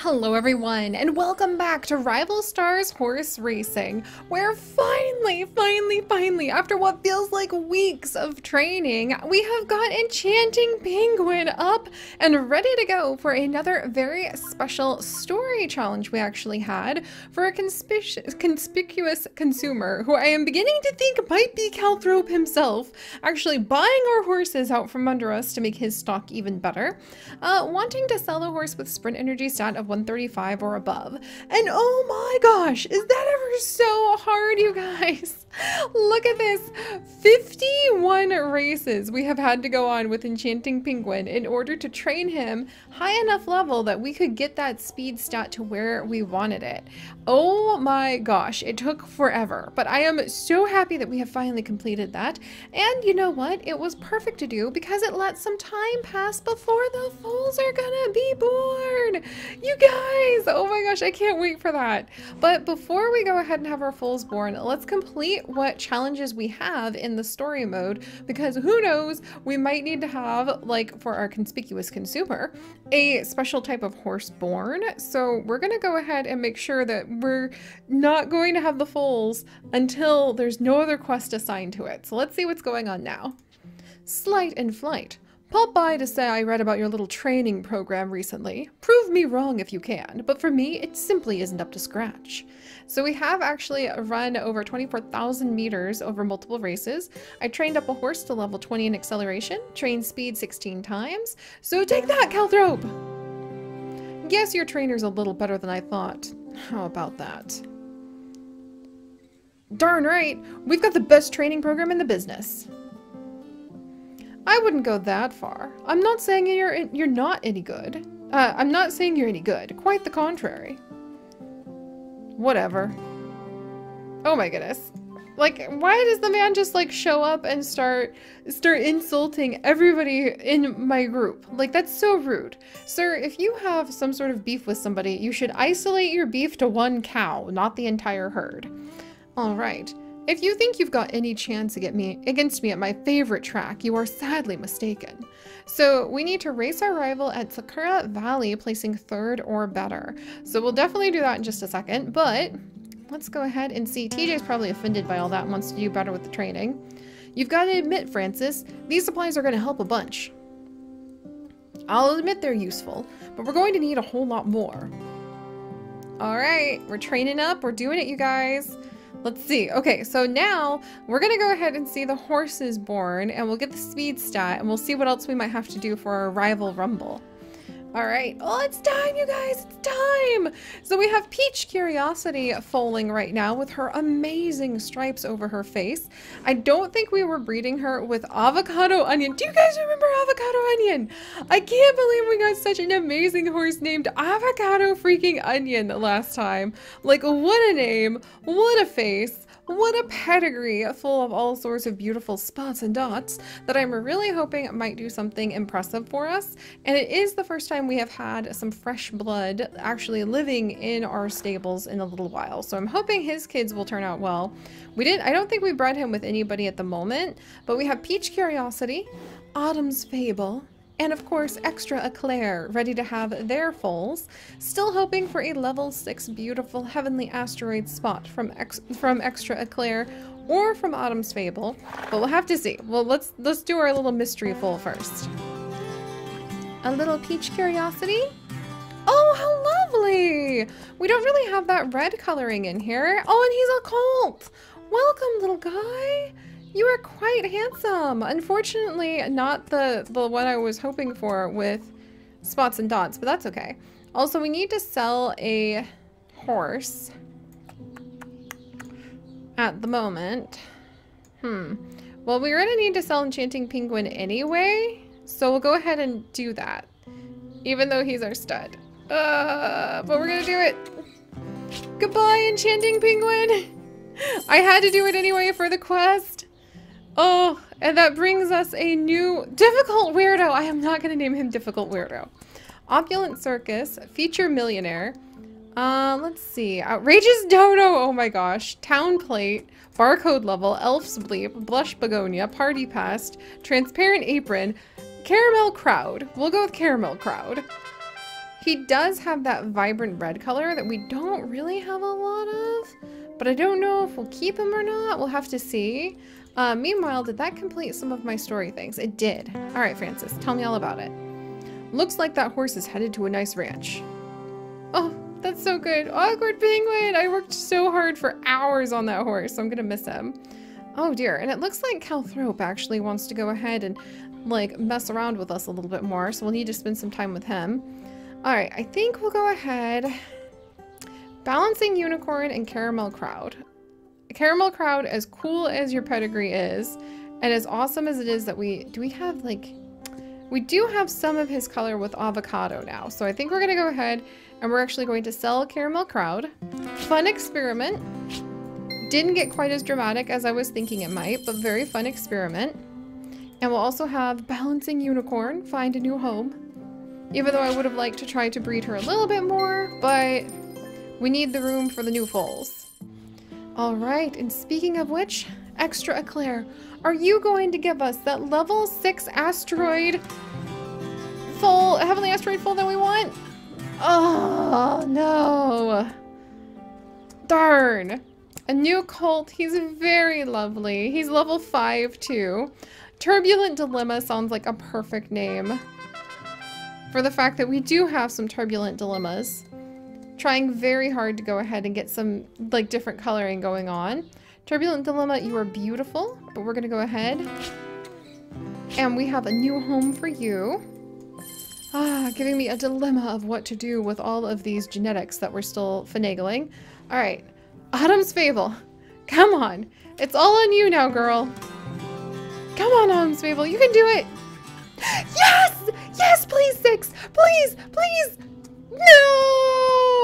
Hello everyone, and welcome back to Rival Stars Horse Racing, where finally, finally, finally, after what feels like weeks of training, we have got Enchanting Penguin up and ready to go for another very special story challenge we actually had for a conspic conspicuous consumer who I am beginning to think might be Calthrope himself, actually buying our horses out from under us to make his stock even better, uh, wanting to sell a horse with sprint energy stat of 135 or above. And oh my gosh, is that ever so hard, you guys? Look at this 51 races we have had to go on with Enchanting Penguin in order to train him high enough level that we could get that speed stat to where we wanted it. Oh my gosh, it took forever, but I am so happy that we have finally completed that. And you know what? It was perfect to do because it let some time pass before the foals are gonna be born. You guys, oh my gosh, I can't wait for that. But before we go ahead and have our foals born, let's complete what challenges we have in the story mode because who knows, we might need to have, like for our conspicuous consumer, a special type of horse born. So we're gonna go ahead and make sure that we're not going to have the foals until there's no other quest assigned to it. So let's see what's going on now. Slight and flight. Pop by to say I read about your little training program recently. Prove me wrong if you can, but for me, it simply isn't up to scratch. So we have actually run over 24,000 meters over multiple races. I trained up a horse to level 20 in acceleration, trained speed 16 times. So take that, Calthrope! Guess your trainer's a little better than I thought. How about that? Darn right, we've got the best training program in the business. I wouldn't go that far. I'm not saying you're you're not any good. Uh, I'm not saying you're any good. Quite the contrary. Whatever. Oh my goodness. Like, why does the man just like show up and start start insulting everybody in my group? Like, that's so rude. Sir, if you have some sort of beef with somebody, you should isolate your beef to one cow, not the entire herd. All right. If you think you've got any chance against me, against me at my favorite track, you are sadly mistaken. So we need to race our rival at Sakura Valley, placing third or better. So we'll definitely do that in just a second, but let's go ahead and see. TJ's probably offended by all that and wants to do better with the training. You've got to admit, Francis, these supplies are going to help a bunch. I'll admit they're useful, but we're going to need a whole lot more. All right, we're training up. We're doing it, you guys. Let's see. Okay, so now we're gonna go ahead and see the horses born and we'll get the speed stat and we'll see what else we might have to do for our rival rumble. All right. Oh, it's time, you guys. It's time. So we have Peach Curiosity foaling right now with her amazing stripes over her face. I don't think we were breeding her with Avocado Onion. Do you guys remember Avocado Onion? I can't believe we got such an amazing horse named Avocado freaking Onion last time. Like, what a name. What a face. What a pedigree full of all sorts of beautiful spots and dots that I'm really hoping might do something impressive for us. And it is the first time we have had some fresh blood actually living in our stables in a little while. So I'm hoping his kids will turn out well. We didn't, I don't think we bred him with anybody at the moment, but we have Peach Curiosity, Autumn's Fable, and of course Extra Eclair, ready to have their foals. Still hoping for a level 6 beautiful heavenly asteroid spot from ex from Extra Eclair or from Autumn's Fable, but we'll have to see. Well, let's let's do our little mystery foal first. A little peach curiosity? Oh, how lovely! We don't really have that red coloring in here. Oh, and he's a colt! Welcome, little guy! You are quite handsome. Unfortunately, not the, the one I was hoping for with spots and dots, but that's okay. Also, we need to sell a horse at the moment. Hmm. Well, we're going to need to sell Enchanting Penguin anyway, so we'll go ahead and do that, even though he's our stud. Uh, but we're going to do it. Goodbye, Enchanting Penguin. I had to do it anyway for the quest. Oh, and that brings us a new difficult weirdo. I am not going to name him difficult weirdo. Opulent Circus, Feature Millionaire. Uh, let's see. Outrageous Dodo. Oh my gosh. Town Plate. Barcode Level. Elf's Bleep. Blush Begonia. Party Past. Transparent Apron. Caramel Crowd. We'll go with Caramel Crowd. He does have that vibrant red color that we don't really have a lot of, but I don't know if we'll keep him or not. We'll have to see. Uh, meanwhile, did that complete some of my story things? It did. All right, Francis, tell me all about it. Looks like that horse is headed to a nice ranch. Oh, that's so good. Awkward penguin! I worked so hard for hours on that horse, so I'm gonna miss him. Oh dear, and it looks like Calthrope actually wants to go ahead and like mess around with us a little bit more, so we'll need to spend some time with him. Alright, I think we'll go ahead. Balancing Unicorn and Caramel Crowd. Caramel Crowd, as cool as your pedigree is, and as awesome as it is that we... Do we have, like... We do have some of his color with avocado now, so I think we're going to go ahead and we're actually going to sell Caramel Crowd. Fun experiment. Didn't get quite as dramatic as I was thinking it might, but very fun experiment. And we'll also have Balancing Unicorn find a new home. Even though I would have liked to try to breed her a little bit more, but we need the room for the new foals. Alright, and speaking of which, Extra Eclair, are you going to give us that level 6 asteroid full, heavenly asteroid full that we want? Oh, no. Darn. A new cult. He's very lovely. He's level 5 too. Turbulent Dilemma sounds like a perfect name. For the fact that we do have some turbulent dilemmas. Trying very hard to go ahead and get some like different coloring going on. Turbulent Dilemma, you are beautiful, but we're gonna go ahead. And we have a new home for you. Ah, giving me a dilemma of what to do with all of these genetics that we're still finagling. All right, Autumn's Fable. Come on. It's all on you now, girl. Come on, Autumn's Fable. You can do it. Yes! Yes, please, six. Please, please. No!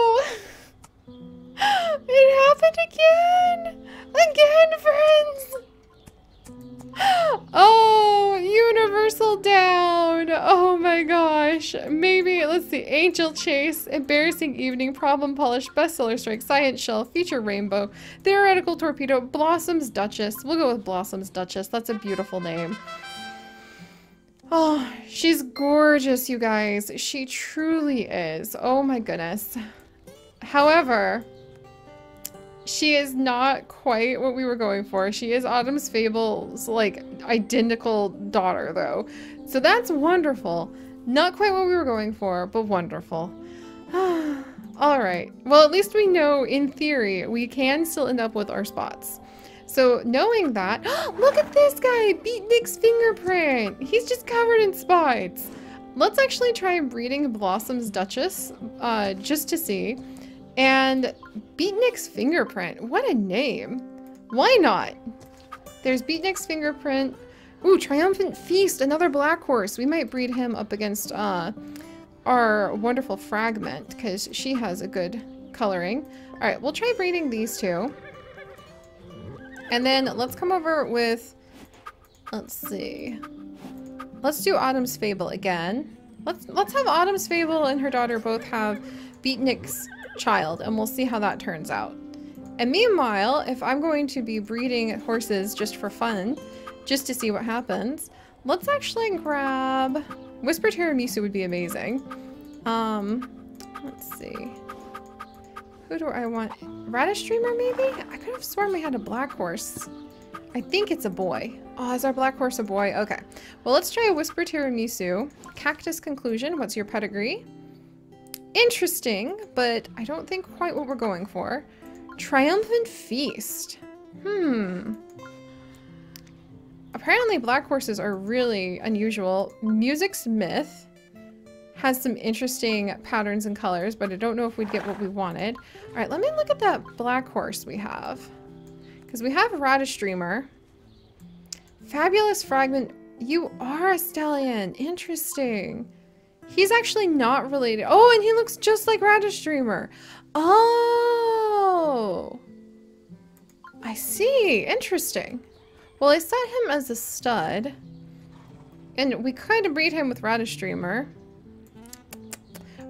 It happened again. Again, friends. Oh, Universal down. Oh my gosh. Maybe, let's see. Angel Chase, Embarrassing Evening, Problem Polish, Bestseller Strike, Science Shell, Feature Rainbow, Theoretical Torpedo, Blossoms Duchess. We'll go with Blossoms Duchess. That's a beautiful name. Oh, she's gorgeous, you guys. She truly is. Oh my goodness. However, she is not quite what we were going for. She is Autumn's Fable's, like, identical daughter, though. So that's wonderful. Not quite what we were going for, but wonderful. Alright. Well, at least we know, in theory, we can still end up with our spots. So knowing that, look at this guy, Beatnik's fingerprint. He's just covered in spots. Let's actually try breeding Blossom's Duchess, uh, just to see. And Beatnik's Fingerprint. What a name. Why not? There's Beatnik's Fingerprint. Ooh, Triumphant Feast, another black horse. We might breed him up against uh, our wonderful Fragment because she has a good coloring. All right, we'll try breeding these two. And then let's come over with, let's see. Let's do Autumn's Fable again. Let's let's have Autumn's Fable and her daughter both have Beatnik's child, and we'll see how that turns out. And meanwhile, if I'm going to be breeding horses just for fun, just to see what happens, let's actually grab... Whisper Tiramisu would be amazing. Um, let's see. Who do I want? Radish Dreamer, maybe? I could have sworn we had a black horse. I think it's a boy. Oh, is our black horse a boy? Okay. Well, let's try a Whisper Tiramisu. Cactus Conclusion, what's your pedigree? Interesting, but I don't think quite what we're going for. Triumphant Feast. Hmm. Apparently black horses are really unusual. Music's Myth has some interesting patterns and colors, but I don't know if we'd get what we wanted. All right, let me look at that black horse we have. Because we have Radish Dreamer. Fabulous Fragment. You are a stallion. Interesting. He's actually not related. Oh, and he looks just like Radish Dreamer. Oh. I see. Interesting. Well, I set him as a stud. And we kind of breed him with Radish Dreamer.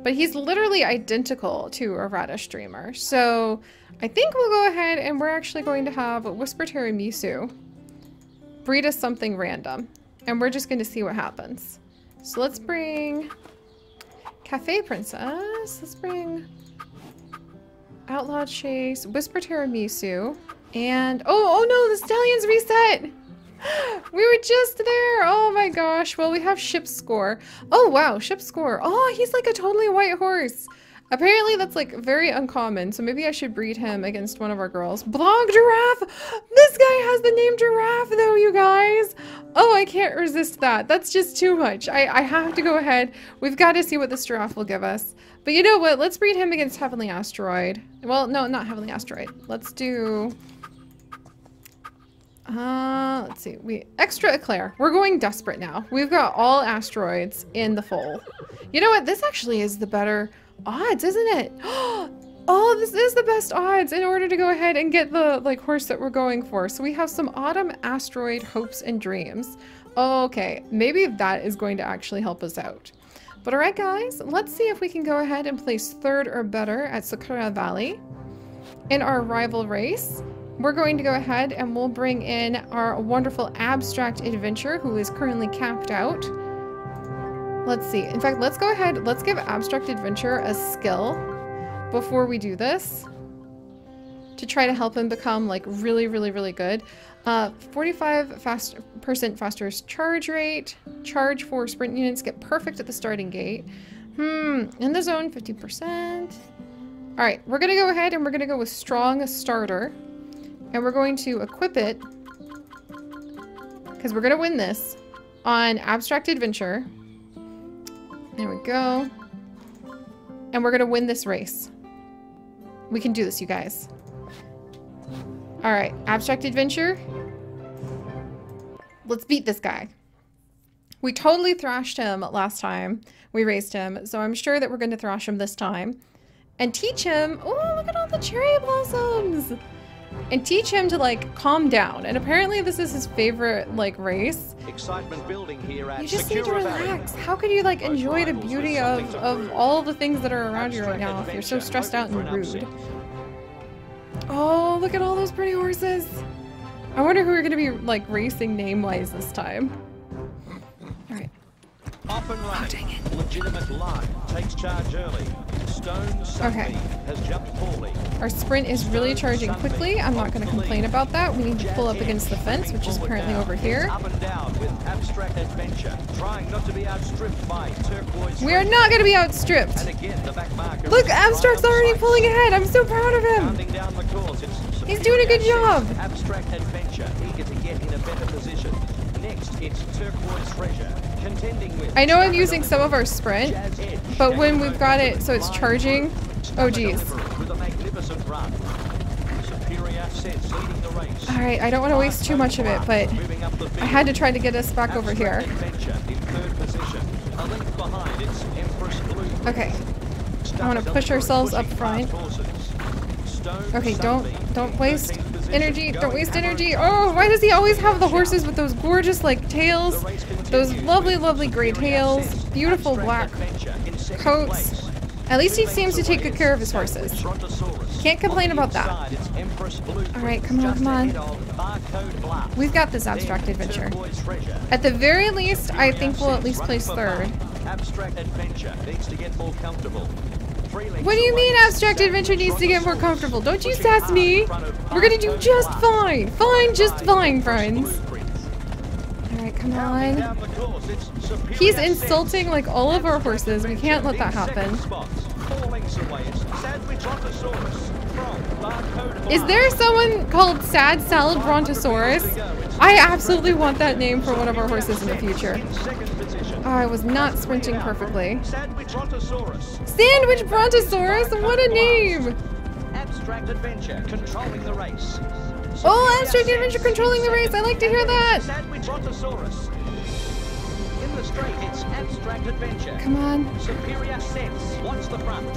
But he's literally identical to a Radish Dreamer. So I think we'll go ahead and we're actually going to have Whisper Tiramisu breed us something random. And we're just going to see what happens. So let's bring Cafe Princess. Let's bring Outlaw Chase, Whisper Tiramisu, and oh, oh no, the Stallions reset! We were just there! Oh my gosh. Well, we have Ship Score. Oh wow, Ship Score. Oh, he's like a totally white horse. Apparently that's like very uncommon, so maybe I should breed him against one of our girls. Blog Giraffe! This guy has the name Giraffe though, you guys! Oh, I can't resist that. That's just too much. I, I have to go ahead. We've got to see what this giraffe will give us. But you know what? Let's breed him against Heavenly Asteroid. Well, no, not Heavenly Asteroid. Let's do... Uh, let's see. We extra eclair. We're going desperate now. We've got all asteroids in the fold. You know what? This actually is the better odds, isn't it? Oh, this is the best odds in order to go ahead and get the like horse that we're going for. So we have some autumn asteroid hopes and dreams. Okay, maybe that is going to actually help us out. But all right, guys, let's see if we can go ahead and place third or better at Sakura Valley in our rival race. We're going to go ahead and we'll bring in our wonderful abstract adventure who is currently capped out. Let's see. In fact, let's go ahead. Let's give Abstract Adventure a skill before we do this to try to help him become like really, really, really good. Uh, 45 fast percent faster charge rate, charge for sprint units, get perfect at the starting gate. Hmm, in the zone, 50%. All right, we're gonna go ahead and we're gonna go with strong starter and we're going to equip it because we're gonna win this on abstract adventure there we go. And we're gonna win this race. We can do this, you guys. Alright, Abstract Adventure. Let's beat this guy. We totally thrashed him last time we raced him, so I'm sure that we're going to thrash him this time. And teach him... Oh, look at all the cherry blossoms! And teach him to like calm down. And apparently this is his favorite like race. Excitement building here at you just need to relax. How could you like enjoy the beauty of, of all the things that are around you right now if you're so stressed out and rude? Oh, look at all those pretty horses. I wonder who we're gonna be like racing name-wise this time. Alright. Up and oh, running. Oh, dang it. Legitimate line takes charge early. Okay. Our sprint is really charging quickly. I'm not going to complain about that. We need to pull up against the fence, which is currently over here. We are not going to be outstripped. Look, Abstract's already pulling ahead. I'm so proud of him. He's doing a good job. Abstract Adventure, eager to get in a better position. Next, it's Turquoise Treasure. I know I'm using some of our sprint, but when we've got it so it's charging, oh geez. Alright, I don't want to waste too much of it, but I had to try to get us back over here. Okay. I want to push ourselves up front. Okay, don't don't waste energy. Don't waste energy. Oh, why does he always have the horses with those gorgeous, like, tails? Those lovely, lovely gray tails. Beautiful black coats. At least he seems to take good care of his horses. Can't complain about that. Alright, come on, come on. We've got this abstract adventure. At the very least, I think we'll at least place third. Abstract adventure needs to get more comfortable. What do you mean abstract adventure needs to get more comfortable? Don't you sass me! We're gonna do just fine! Fine, just fine, friends! Alright, come on. He's insulting like all of our horses. We can't let that happen. Is there someone called Sad Salad Brontosaurus? I absolutely want that name for one of our horses in the future. Oh, I was not sprinting perfectly. Sandwich Brontosaurus. Sandwich Brontosaurus? What a name! Abstract Adventure controlling the race. Oh, Abstract Adventure controlling the race. I like to hear that. Sandwich Brontosaurus. In the straight, it's Abstract Adventure. Come on. Superior sense. Watch the front.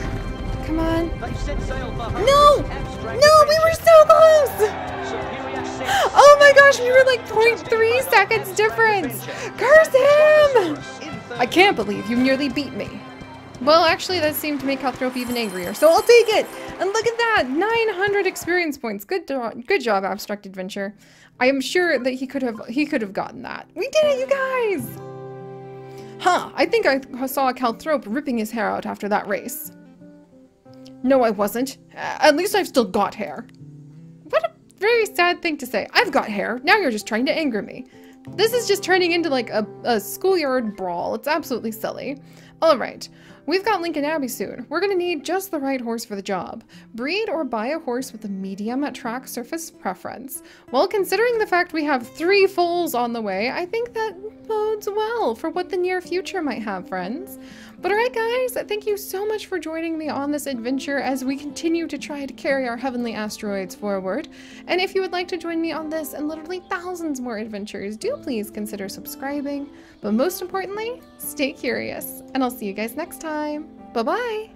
Come on. No! No, we were so close! Oh my gosh, we were like 0.3 seconds difference! Curse him! I can't believe you nearly beat me. Well, actually, that seemed to make Calthrope even angrier, so I'll take it! And look at that! 900 experience points. Good, good job, Abstract Adventure. I am sure that he could have he could have gotten that. We did it, you guys! Huh, I think I saw Calthrope ripping his hair out after that race. No, I wasn't. At least I've still got hair. Very sad thing to say. I've got hair. Now you're just trying to anger me. This is just turning into like a, a schoolyard brawl. It's absolutely silly. All right. We've got Lincoln Abbey soon. We're gonna need just the right horse for the job. Breed or buy a horse with a medium track surface preference. Well, considering the fact we have three foals on the way, I think that bodes well for what the near future might have, friends. But alright guys, thank you so much for joining me on this adventure as we continue to try to carry our heavenly asteroids forward. And if you would like to join me on this and literally thousands more adventures, do please consider subscribing. But most importantly, stay curious. And I'll see you guys next time. Bye-bye!